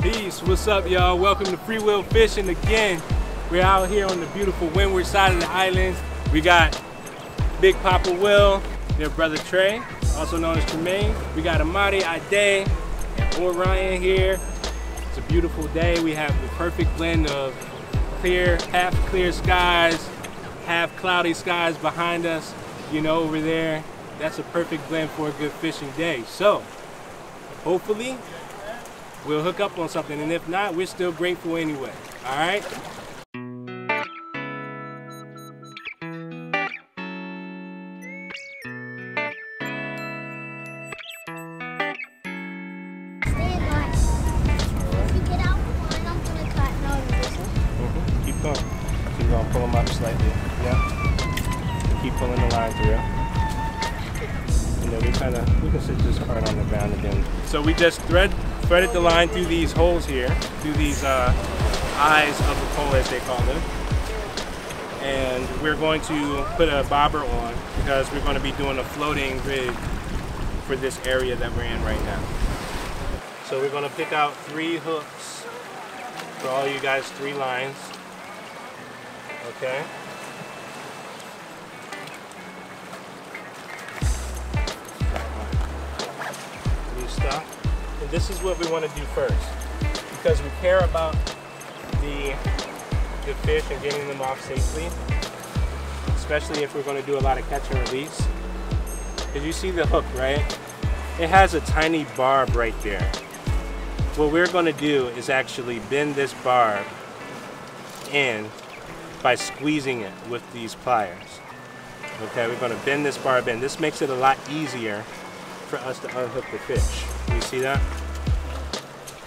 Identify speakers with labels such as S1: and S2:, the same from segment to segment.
S1: Peace. What's up, y'all? Welcome to Free Will Fishing again. We're out here on the beautiful windward side of the islands. We got Big Papa Will, their brother Trey, also known as Tremaine. We got Amadi Ade and Orion here. It's a beautiful day. We have the perfect blend of clear, half clear skies, half cloudy skies behind us, you know, over there. That's a perfect blend for a good fishing day. So, hopefully, we'll hook up on something. And if not, we're still grateful anyway. All right?
S2: Stay in line. If you get out of line, I'm gonna cut and I'll use it.
S1: Mhm. Keep going. Keep going. Pull them up slightly. Yeah. Keep pulling the line through. And then we kind of we can sit this part on the ground again. So we just thread threaded the line through these holes here, through these uh, eyes of the pole as they call them. And we're going to put a bobber on because we're going to be doing a floating rig for this area that we're in right now. So we're going to pick out three hooks for all you guys, three lines. Okay. And this is what we want to do first. Because we care about the, the fish and getting them off safely. Especially if we're going to do a lot of catch and release. Because you see the hook, right? It has a tiny barb right there. What we're going to do is actually bend this barb in by squeezing it with these pliers. Okay, we're going to bend this barb in. This makes it a lot easier for us to unhook the fish. You see that?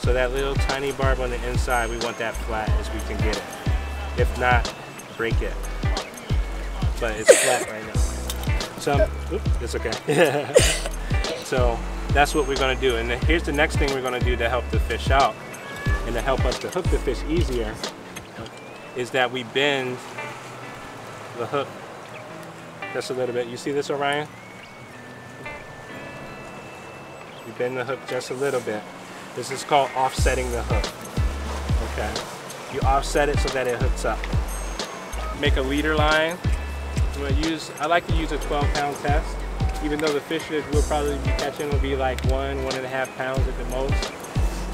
S1: So that little tiny barb on the inside, we want that flat as we can get it. If not, break it. But it's flat right now. So, oops, it's okay. so that's what we're to do. And here's the next thing we're to do to help the fish out and to help us to hook the fish easier is that we bend the hook just a little bit. You see this, Orion? We bend the hook just a little bit. This is called offsetting the hook. Okay. You offset it so that it hooks up. Make a leader line. I'm gonna use, I like to use a 12 pound test, even though the fish that we'll probably be catching will be like one, one and a half pounds at the most.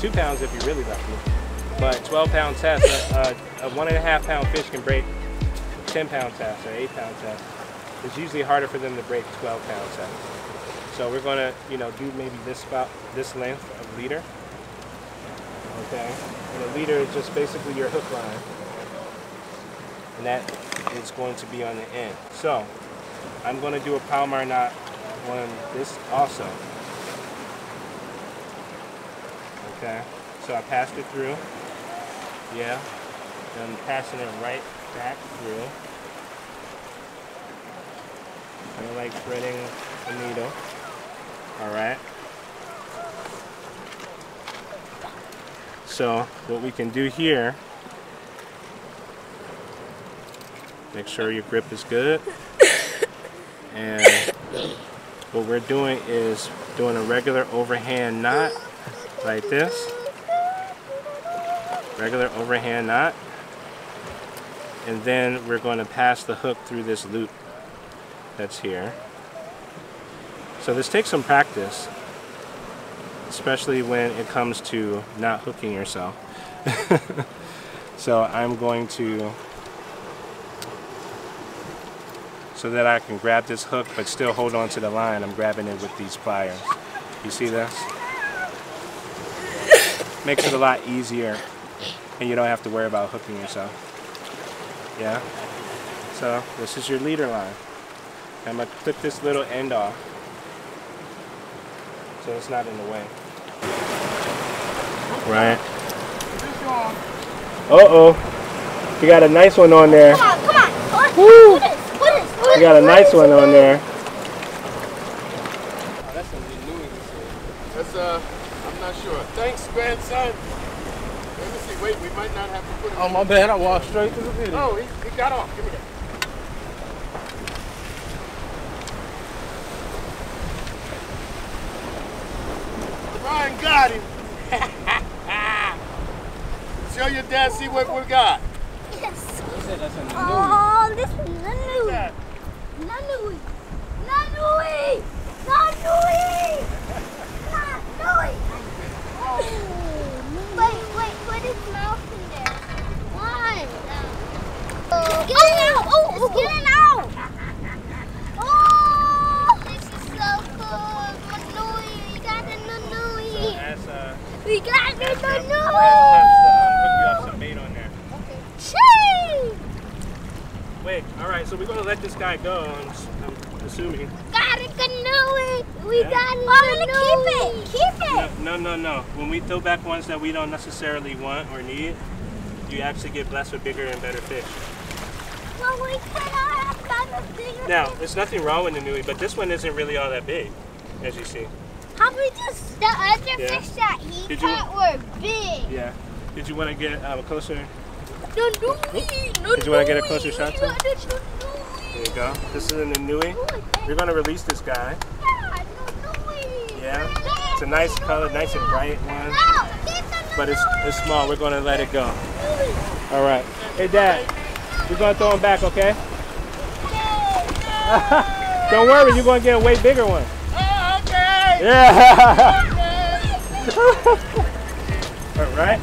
S1: Two pounds if you're really lucky. But 12 pound test, uh, a one and a half pound fish can break 10 pound test or eight pound test. It's usually harder for them to break 12 pound test. So we're gonna, you know, do maybe this about this length of leader. Okay, and a leader is just basically your hook line, and that is going to be on the end. So I'm going to do a Palomar knot on this also. Okay, so I passed it through. Yeah, and I'm passing it right back through. Of like threading a needle. All right. So what we can do here, make sure your grip is good. And what we're doing is doing a regular overhand knot like this. Regular overhand knot. And then we're going to pass the hook through this loop that's here. So this takes some practice, especially when it comes to not hooking yourself. so I'm going to, so that I can grab this hook but still hold on to the line, I'm grabbing it with these pliers. You see this? Makes it a lot easier and you don't have to worry about hooking yourself. Yeah? So this is your leader line. I'm going to clip this little end off so it's not in the way. Right. Uh-oh. You got a nice one on there.
S2: Come on, come on. Come on.
S1: Woo!
S2: Put it, put it, put
S1: You got a nice one on there.
S3: That's something new. That's uh, I'm not sure. Thanks, grandson. Let me see. Wait, we might not have to put it.
S4: Oh, my bad. I walked straight to the video.
S3: Oh, he, he got off. Give me that. Got him. show your dad, see what we got.
S2: Yes.
S4: He said that's in the
S2: Oh, this is Nenue. Nenue. Nenue. Nenue. Nenue. Oh. Wait, wait, put his mouth in there. Why? Oh, get it out. Oh, it's getting out. Oh, this is so cool. Nenue. We got a Nenue.
S1: As, uh,
S2: We got the
S1: as Grandpa Nenue. to um, hook you up some bait on there.
S2: Chee!
S1: Wait, all right, so we're gonna let this guy go. I'm, s- I'm assuming.
S2: Got a canoe. We
S1: Yeah.
S2: got a canoe. keep it. Keep it.
S1: No, no, no, no. When we throw back ones that we don't necessarily want or need, you actually get blessed with bigger and better fish.
S2: Well, we could have got a bigger.
S1: Now, there's nothing wrong with the Nui, but this one isn't really all that big, as you see.
S2: How we just the other
S1: Yeah.
S2: fish that he
S1: Did you-
S2: caught were big.
S1: Yeah. Did you want to get um, a closer?
S2: No, no, no,
S1: Did you wanna get a closer shot,
S2: We
S1: Tim?
S2: got a Nenue.
S1: There you go. This is a Nui. We're gonna release this guy.
S2: Yeah.
S1: It's a nice color, nice and bright one,
S2: No, the
S1: but it's it's small. We're gonna let it go. All right. Hey, Dad. We're gonna throw him back, okay? Don't worry, you're gonna get a way bigger one.
S3: Okay.
S1: Yeah. All right.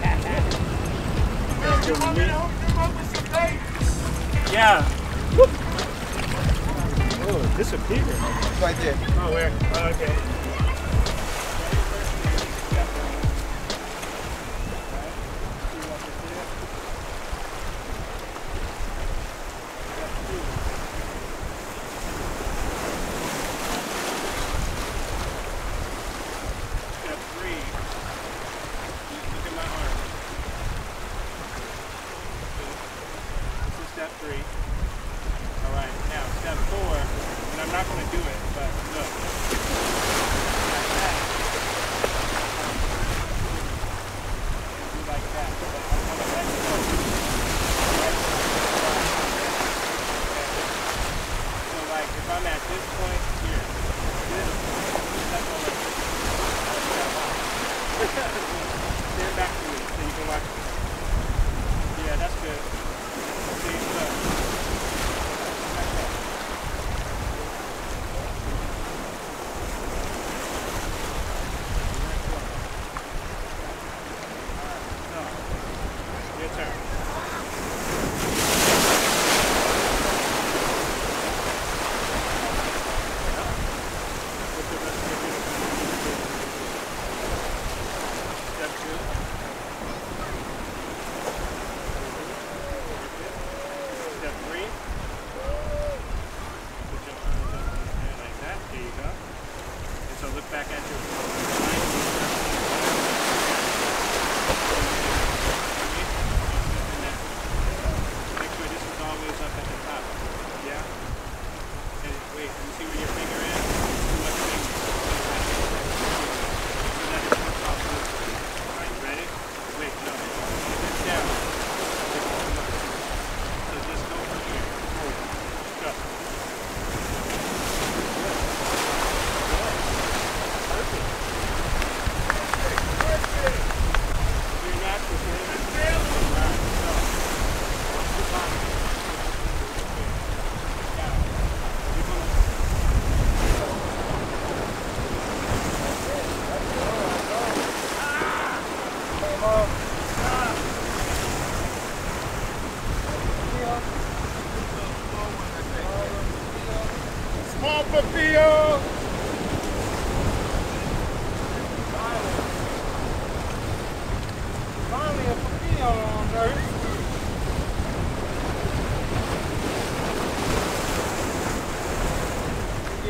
S3: You want me to hook up with some?
S1: Yeah. Oh, disappeared.
S3: Right there.
S1: Oh, where? Oh, okay. Three. All right, now step four, and I'm not going to do it, but look.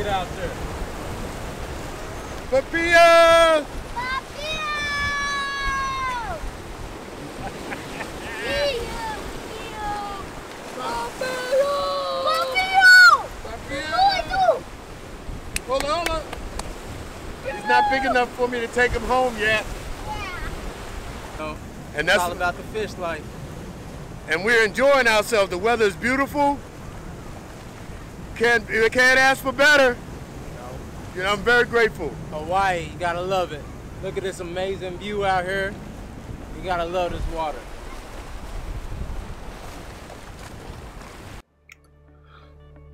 S1: Get
S4: out there.
S3: Papillo.
S2: Papio!
S3: Papillo. Hold on, hold on. He's not big enough for me to take him home yet.
S4: No,
S3: And that's
S4: all about the fish life.
S3: and we're enjoying ourselves. The weather's beautiful. Can't they can't ask for better. No. You know, I'm very grateful.
S4: Hawaii, you gotta love it. Look at this amazing view out here. You gotta love this water.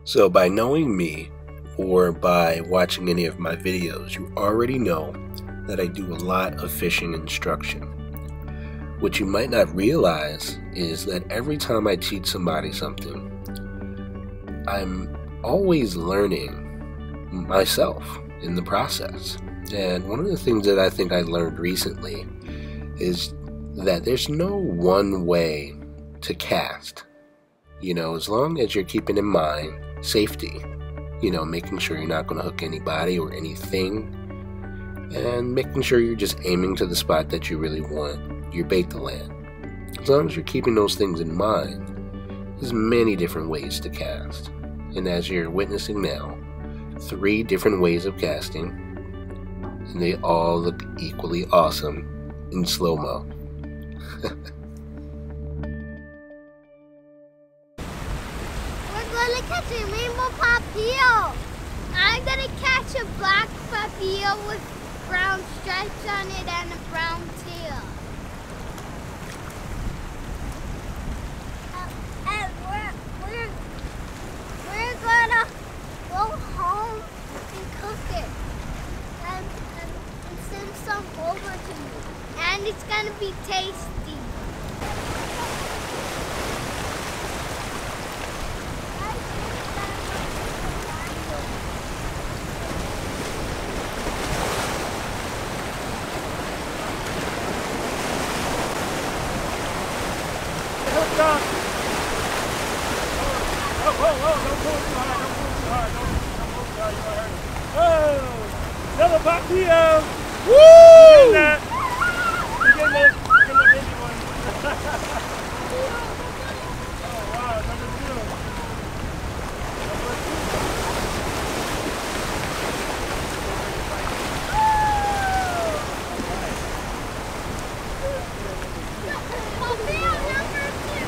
S5: So by knowing me or by watching any of my videos, you already know that I do a lot of fishing instruction. What you might not realize is that every time I teach somebody something, I'm always learning myself in the process. And one of the things that I think I learned recently is that there's no one way to cast. You know, as long as you're keeping in mind safety, you know, making sure you're not going to hook anybody or anything, and making sure you're just aiming to the spot that you really want your bait to land. As long as you're keeping those things in mind, there's many different ways to cast. And as you're witnessing now, three different ways of casting, and they all look equally awesome in slow mo.
S2: We're gonna catch a rainbow papio. I'm gonna catch a black papio with brown stripes on it and a brown tail. Uh, and we're, we're, we're gonna go home and cook it. And, and, and send some over to you. And it's gonna be tasty.
S4: Up. Oh, whoa, don't pull too hard, don't pull too hard, don't, don't pull too hard, you might hurt it. Oh, another papio. Woo! You getting that? You getting that? You getting that baby one? oh, wow, number two. Number two.
S2: Papio number two.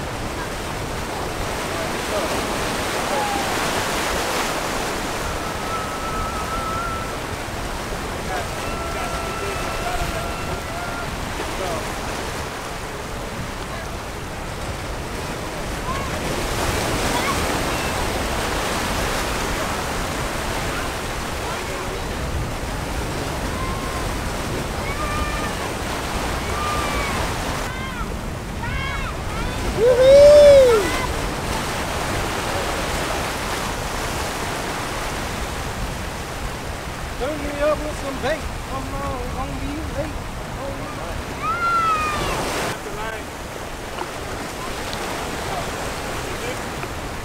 S4: Turn me up with some bait. Come on, gonna be late.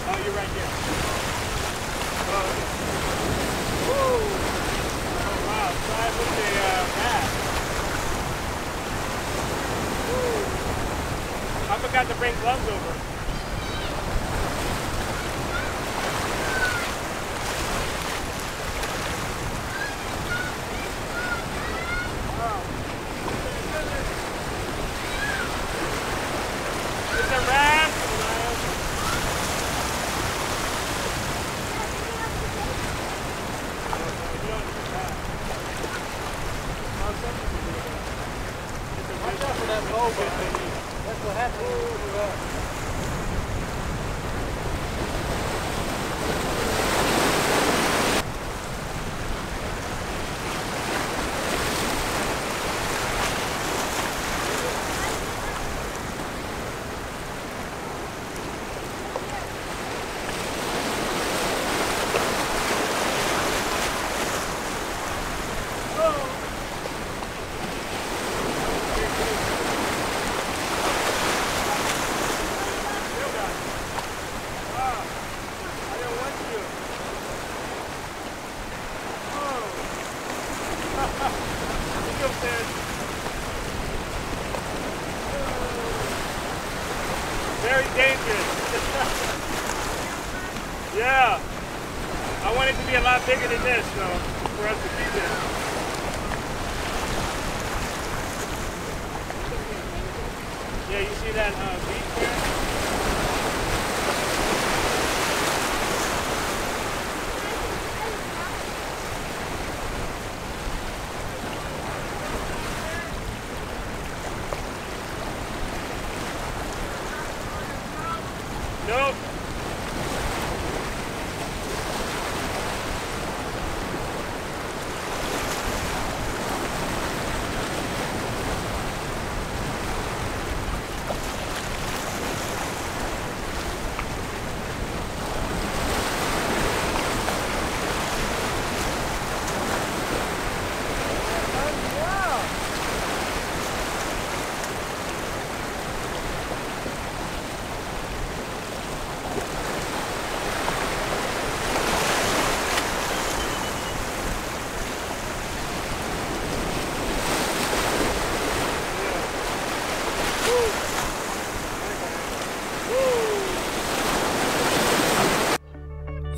S1: Oh, you're right here. Oh, okay. Woo! Oh, wow. Try with the uh, bass. Woo. I forgot to bring gloves over.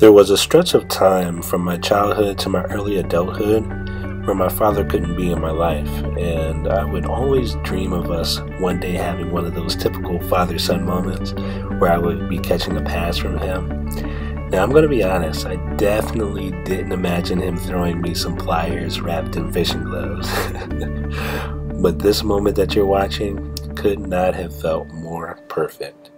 S1: There
S5: was a stretch of time from my childhood to my early adulthood where my father couldn't be in my life, and I would always dream of us one day having one of those typical father son moments where I would be catching a pass from him. Now, I'm going to be honest, I definitely didn't imagine him throwing me some pliers wrapped in fishing gloves. but this moment that you're watching could not have felt more perfect.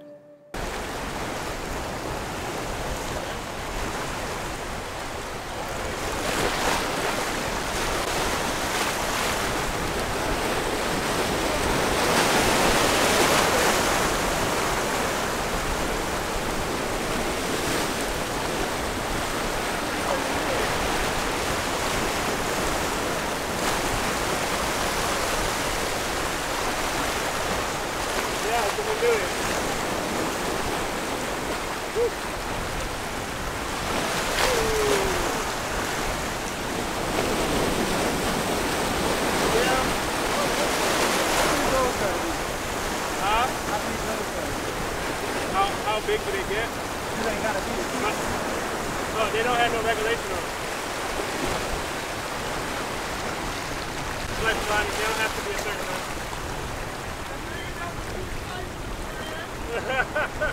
S1: Yeah, that's what we're doing. Huh? How, how big do they get? Oh, they don't have no regulation on them. Fine, they don't have to be a certain amount.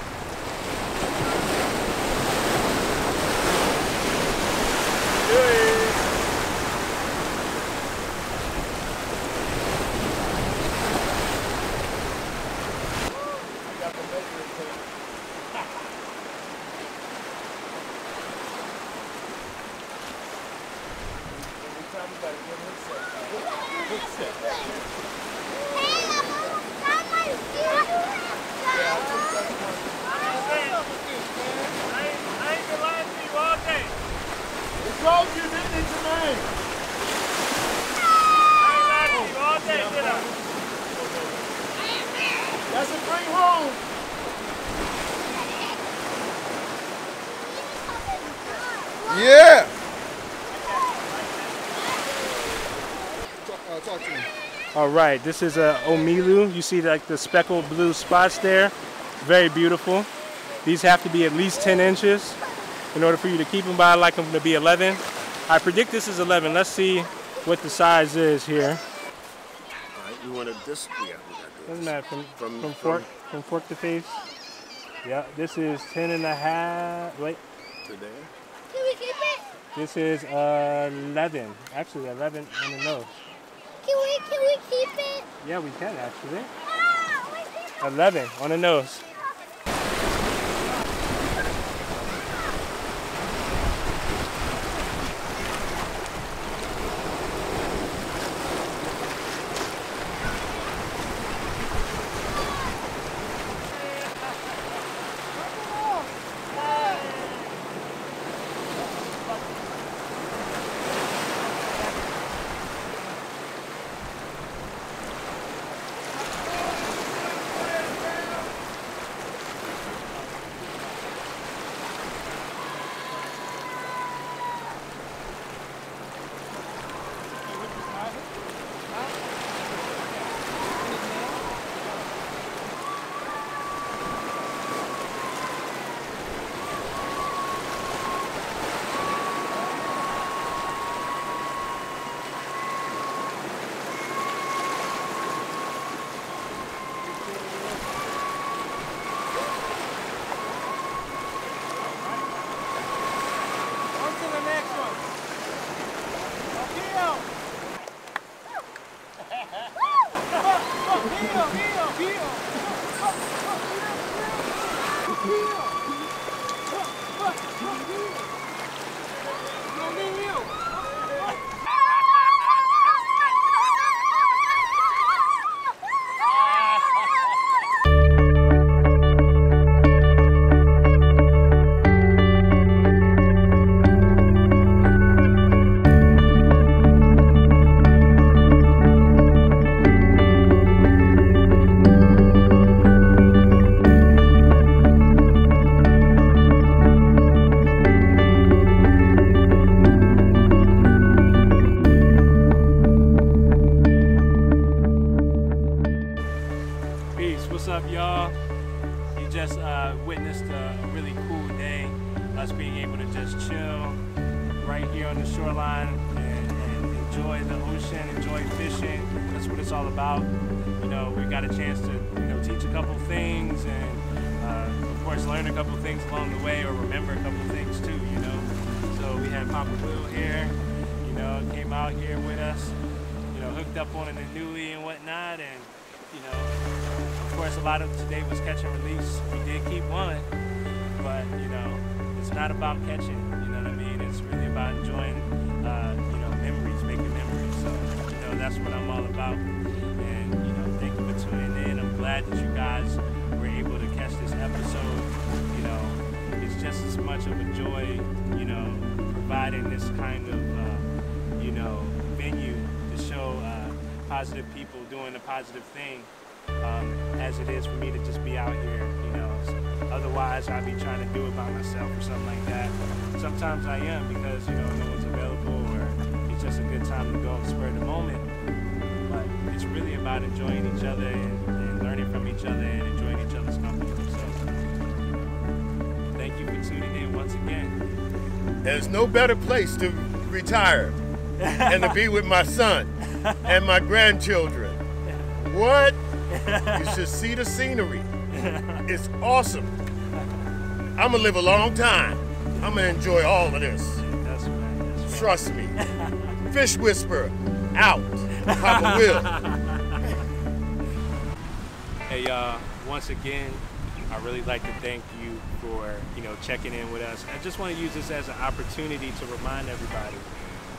S1: Do it. I ain't, I ain't been lying to you all day.
S3: We told you this is your name.
S1: I ain't lied to you all day, did I?
S3: That's a bring home. Yeah. Talk, uh, talk to me.
S1: All right, this is a Omilu. You see like the speckled blue spots there. Very beautiful. These have to be at least 10 inches in order for you to keep them, but I like them to be 11. I predict this is 11. Let's see what the size is here.
S3: All right, you wanted this? Yeah, we got
S1: Doesn't matter from,
S3: From-
S1: from, fork from fork to face. Yeah, this is 10 and a half. Wait,
S3: Today.
S2: Can we keep it?
S1: this is uh, 11. Actually, 11 on the nose.
S2: Can we, can we keep it?
S1: Yeah, we can actually.
S2: Ah, we
S1: 11 on the nose. Along the way or remember a couple things too. You know, so we had Papa Will here. You know, came out here with us. You know, hooked up on an Nenue and whatnot, and you know, of course, a lot of today was catch and release. We did keep one, but you know, it's not about catching. You know what I mean? It's really about enjoying, uh, you know, memories, making memories. So, you know, that's what I'm all about. And you know, thank you for tuning in. I'm glad that you guys were able to catch this episode. You know, just as much of a joy, you know, providing this kind of, uh, you know, venue to show uh, positive people doing a positive thing um, as it is for me to just be out here, you know. Otherwise, I'd be trying to do it by myself or something like that. Sometimes I am because, you know, no one's available or it's just a good time to go and spur the moment. But it's really about enjoying each other and, and learning from each other and enjoying each other's company.
S3: There's no better place to retire than to be with my son and my grandchildren. What? You should see the scenery. It's awesome. I'm gonna live a long time. I'm gonna enjoy all of this.
S1: That's right. That's right.
S3: Trust me. Fish Whisperer, out. Papa Will.
S1: Hey, y'all. Once again, I really like to thank you for you know checking in with us. I just want to use this as an opportunity to remind everybody.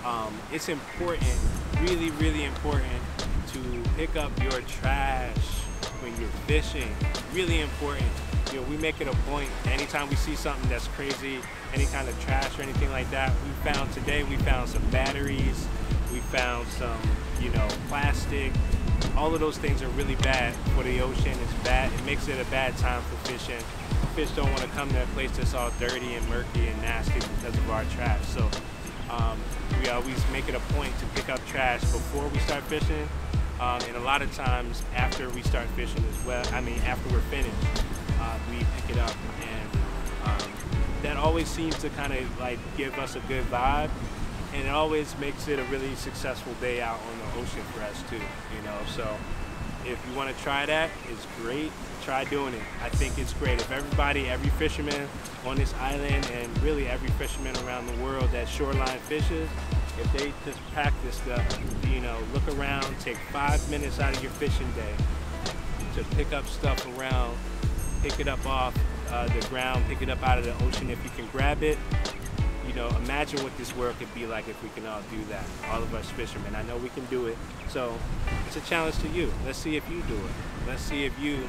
S1: Um, it's important, really, really important, to pick up your trash when you're fishing. Really important. You know, we make it a point anytime we see something that's crazy, any kind of trash or anything like that. We found today, we found some batteries, we found some, you know, plastic. All of those things are really bad for the ocean. It's bad. It makes it a bad time for fishing. Fish don't want to come to a place that's all dirty and murky and nasty because of our trash. So um, we always make it a point to pick up trash before we start fishing, um, and a lot of times after we start fishing as well. I mean, after we're finished, uh, we pick it up, and um, that always seems to kind of like give us a good vibe, and it always makes it a really successful day out on the ocean for us too. You know, so if you want to try that, it's great. Try doing it. I think it's great. If everybody, every fisherman on this island, and really every fisherman around the world that shoreline fishes, if they just practice the, you know, look around, take five minutes out of your fishing day to pick up stuff around, pick it up off uh, the ground, pick it up out of the ocean. If you can grab it, you know, imagine what this world could be like if we can all do that. All of us fishermen. I know we can do it. So it's a challenge to you. Let's see if you do it. Let's see if you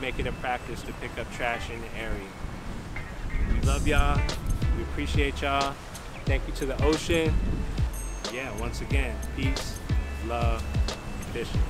S1: make it a practice to pick up trash in the area. We love y'all. We appreciate y'all. Thank you to the ocean. Yeah, once again, peace, love, fishing.